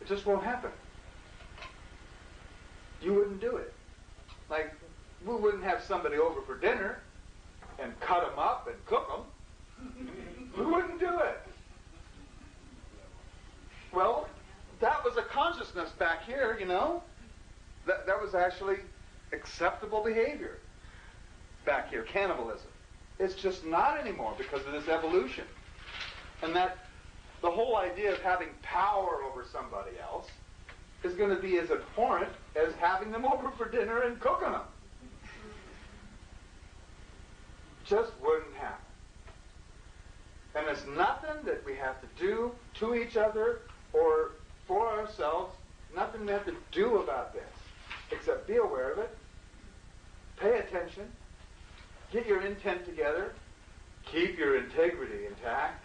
It just won't happen. You wouldn't do it. Like, we wouldn't have somebody over for dinner and cut them up and cook them. we wouldn't do it. Well, that was a consciousness back here, you know. That, that was actually acceptable behavior back here, cannibalism. It's just not anymore because of this evolution. And that the whole idea of having power over somebody else is going to be as abhorrent as having them over for dinner and cooking them. Just wouldn't happen. And it's nothing that we have to do to each other or for ourselves, nothing we have to do about this, except be aware of it, pay attention, get your intent together, keep your integrity intact,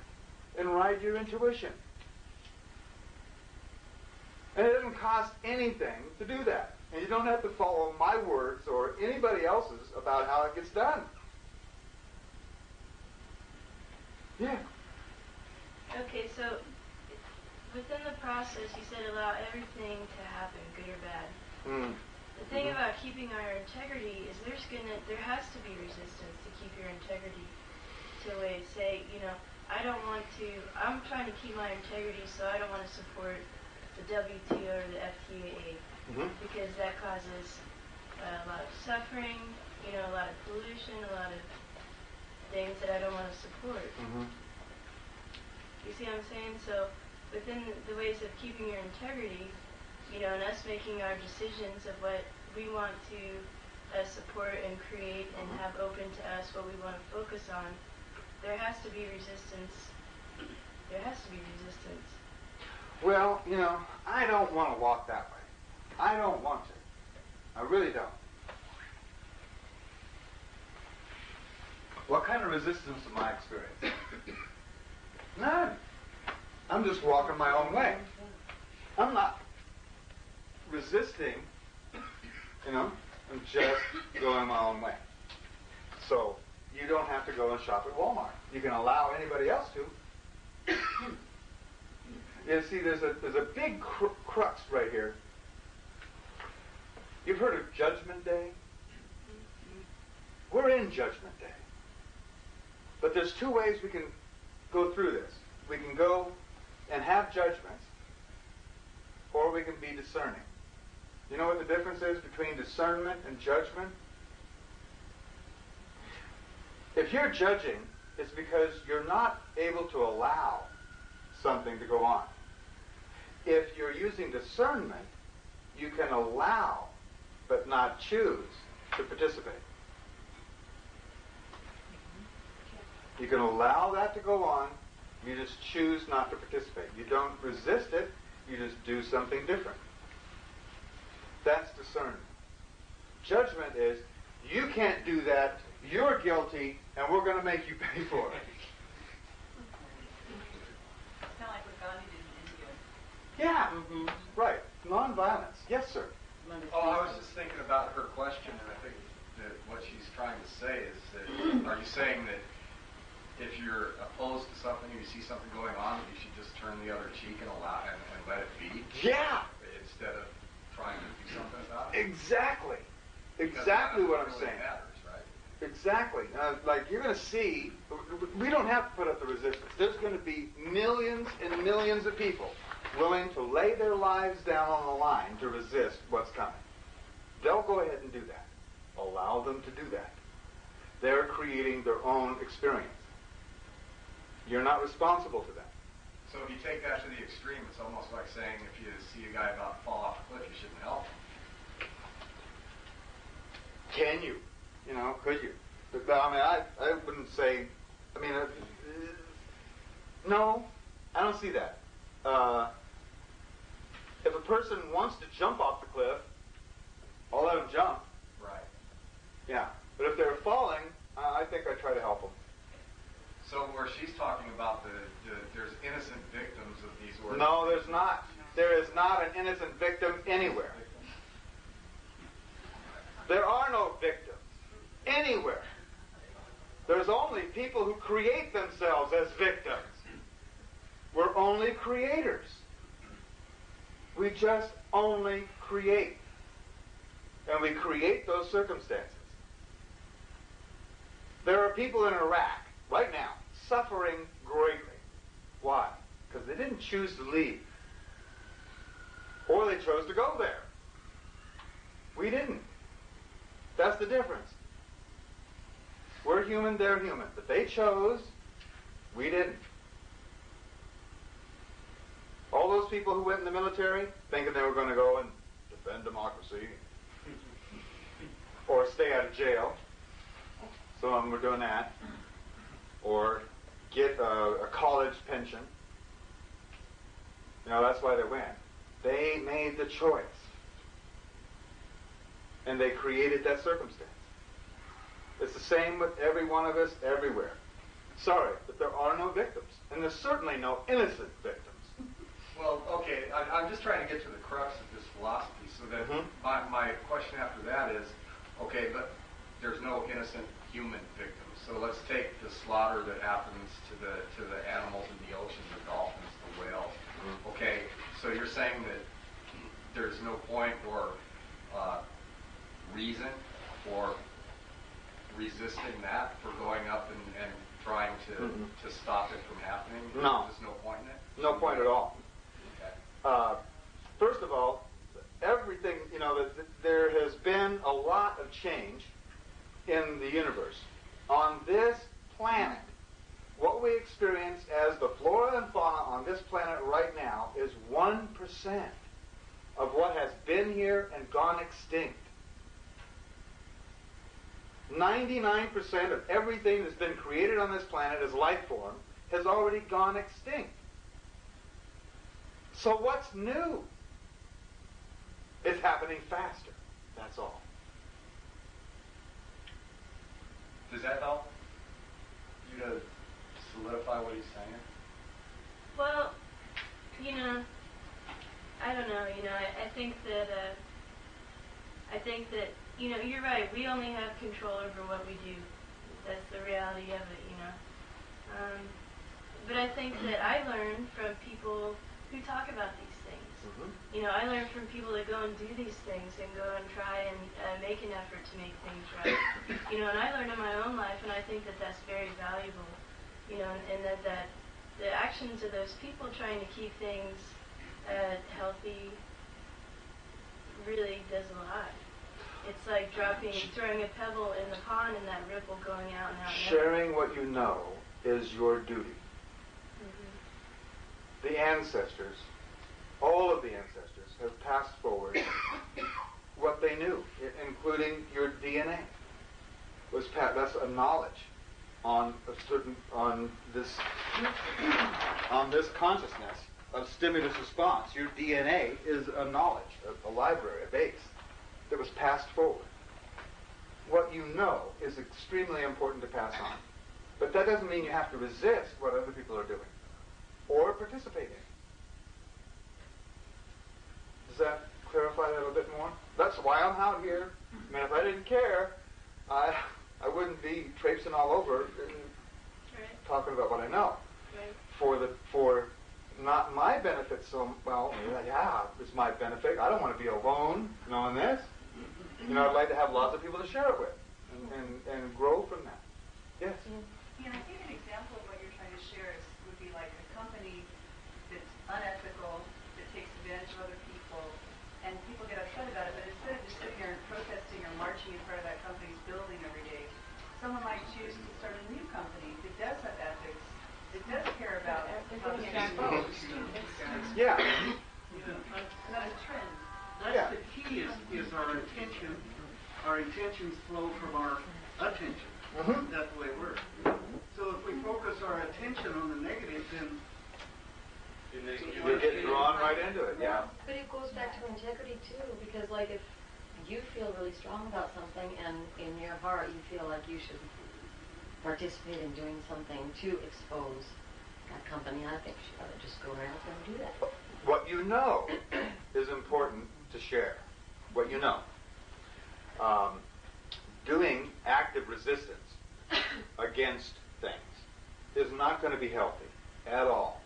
and ride your intuition. And it doesn't cost anything to do that. And you don't have to follow my words or anybody else's about how it gets done. Yeah. Okay, so within the process, you said allow everything to happen, good or bad. Mm. The thing mm-hmm. about keeping our integrity is there's gonna there has to be resistance to keep your integrity. To way say, you know, I don't want to. I'm trying to keep my integrity, so I don't want to support the WTO or the FTAA mm-hmm. because that causes uh, a lot of suffering, you know, a lot of pollution, a lot of things that I don't want to support. Mm-hmm. You see what I'm saying? So within the ways of keeping your integrity, you know, and us making our decisions of what we want to uh, support and create and mm-hmm. have open to us what we want to focus on, there has to be resistance. There has to be resistance. Well, you know, I don't want to walk that way. I don't want to. I really don't. What kind of resistance am I experiencing? None. I'm just walking my own way. I'm not resisting, you know, I'm just going my own way. So you don't have to go and shop at Walmart. You can allow anybody else to. you see, there's a there's a big cr- crux right here. You've heard of Judgment Day? We're in Judgment Day. But there's two ways we can go through this. We can go and have judgments, or we can be discerning. You know what the difference is between discernment and judgment? If you're judging, it's because you're not able to allow something to go on. If you're using discernment, you can allow but not choose to participate. You can allow that to go on you just choose not to participate. You don't resist it, you just do something different. That's discernment. Judgment is, you can't do that, you're guilty, and we're going to make you pay for it. Kind of like what Gandhi did in India. Yeah, mm-hmm. right. Nonviolence. Yes, sir. Oh, I was just thinking about her question, and I think that what she's trying to say is that, are you saying that if you're opposed to something, you see something going on, you should just turn the other cheek and allow and, and let it be. Yeah. Instead of trying to do something about it. Exactly. Exactly what I'm really saying. Matters, right? Exactly. Uh, like you're going to see, we don't have to put up the resistance. There's going to be millions and millions of people willing to lay their lives down on the line to resist what's coming. They'll go ahead and do that. Allow them to do that. They're creating their own experience. You're not responsible to that. So if you take that to the extreme, it's almost like saying if you see a guy about to fall off a cliff, you shouldn't help him. Can you? You know, could you? But, I mean, I, I wouldn't say, I mean, uh, no, I don't see that. Uh, if a person wants to jump off the cliff, I'll let them jump. Right. Yeah. But if they're falling, uh, I think I try to help them. So where she's talking about the, the there's innocent victims of these organizations. No, there's not. There is not an innocent victim anywhere. There are no victims anywhere. There's only people who create themselves as victims. We're only creators. We just only create. And we create those circumstances. There are people in Iraq right now suffering greatly. Why? Because they didn't choose to leave. Or they chose to go there. We didn't. That's the difference. We're human, they're human. But they chose, we didn't. All those people who went in the military thinking they were going to go and defend democracy or stay out of jail. Some of them were doing that. Or get a, a college pension. You know, that's why they went. They made the choice. And they created that circumstance. It's the same with every one of us everywhere. Sorry, but there are no victims. And there's certainly no innocent victims. Well, okay, I, I'm just trying to get to the crux of this philosophy, so that Mhm. my, my question after that is, okay, but there's no innocent human victims. So let's take the slaughter that happens to the to the animals in the ocean, the dolphins, the whales. Mhm. Okay, so you're saying that there's no point or uh, reason for resisting that, for going up and, and trying to, Mhm. to stop it from happening? No. There's no point in it? No point at all. Okay. Uh, first of all, everything, you know, there has been a lot of change in the universe. On this planet, what we experience as the flora and fauna on this planet right now is 1% of what has been here and gone extinct. 99% of everything that's been created on this planet as life form has already gone extinct. So what's new? It's happening faster. That's all. Does that help you to solidify what he's saying? Well, you know, I don't know. You know, I, I think that uh, I think that you know you're right. We only have control over what we do. That's the reality of it. You know. Um, but I think that I learn from people who talk about these things. You know, I learn from people that go and do these things and go and try and uh, make an effort to make things right. You know, and I learned in my own life, and I think that that's very valuable. You know, and, and that that the actions of those people trying to keep things uh, healthy really does a lot. It's like dropping, throwing a pebble in the pond and that ripple going out and out. and. Sharing what you know is your duty. Mhm. The ancestors, all of the ancestors, have passed forward what they knew, including your DNA. Was that's a knowledge on a certain on this on this consciousness of stimulus response. Your DNA is a knowledge, a, a library, a base that was passed forward. What you know is extremely important to pass on. But that doesn't mean you have to resist what other people are doing or participate in. Does that clarify that a bit more? That's why I'm out here. I mean, if I didn't care, I I wouldn't be traipsing all over and Right, talking about what I know. right. For the for not my benefit so well, yeah, it's my benefit. I don't want to be alone knowing this. You know, I'd like to have lots of people to share it with and, and, and grow from that. Yes. Yeah, I think an example of what you're trying to share is, would be like a company that's unethical, that takes advantage of other people, and people get upset about it, but instead of just sitting there and protesting or marching in front of that company's building every day, someone might choose to start a new company that does have ethics, that does care about how it's exposed. Yeah. And that's a trend. Yeah. That's the key is, is our intention. Our intentions flow from our attention. Mhm. That's the way it works. So if we focus our attention on the negative, then You get drawn right into it. Yeah. But it goes back to integrity too, because like if you feel really strong about something and in your heart you feel like you should participate in doing something to expose that company, I think you ought to just go right out there and do that. What you know is important to share. What you know. Um, doing active resistance against things is not going to be healthy at all.